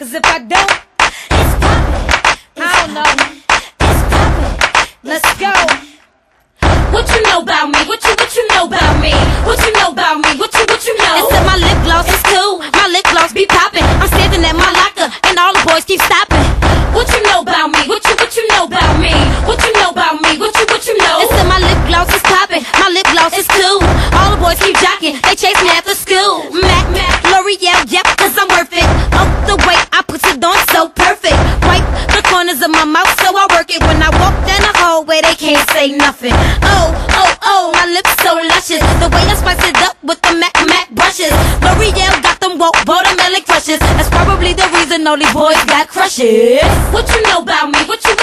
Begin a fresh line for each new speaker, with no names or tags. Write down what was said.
if I don't?
It's poppin'.
I don't know.
It's poppin'.
Let's go.
What you know about me? What you what you know about me? What you know about me? What you what you know?
Said my lip gloss is cool, my lip gloss be popping. I'm standing at my locker, and all the boys keep stopping.
What you know about me? What you what you know about me? What you know about me? What you what you know?
Said my lip gloss is popping, my lip gloss is cool. All the boys keep jocking, they chase me after school. Mac, Mac, L'Oreal, yep, corners of my mouth so I work it. When I walk down the hallway, they can't say nothing. Oh, oh, oh, my lips so luscious. The way I spice it up with the Mac, Mac brushes. L'Oreal got them woke watermelon crushes. That's probably the reason all these boys got crushes.
What you know about me? What you